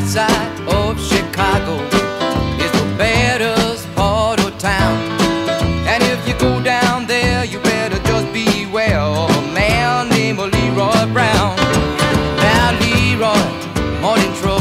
south side of Chicago is the baddest part of town. And if you go down there, you better just beware of a man named Leroy Brown. Now, Leroy, morning trouble.